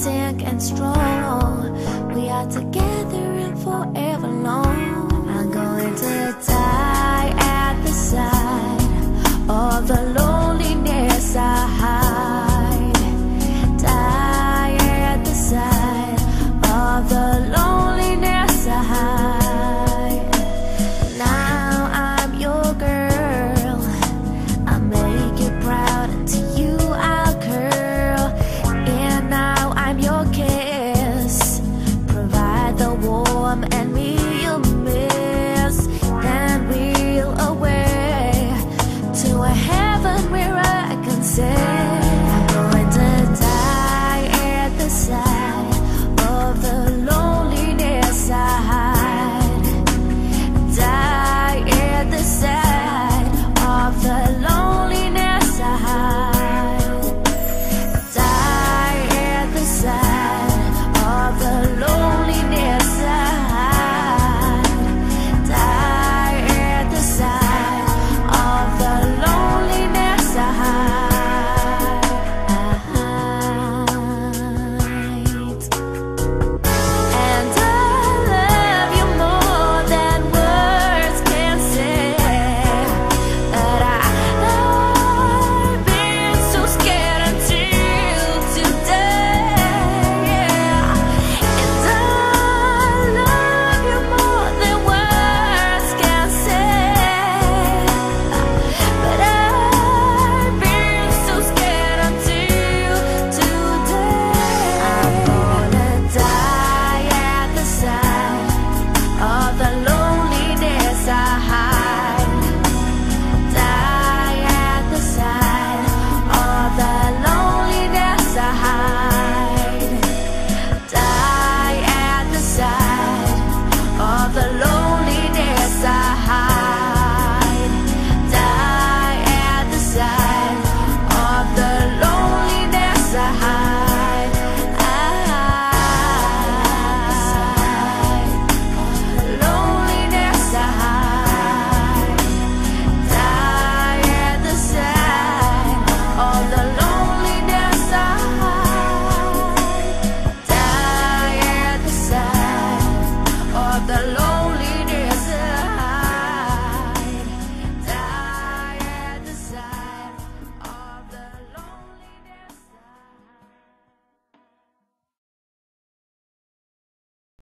sick and strong, We are together and forever long. and we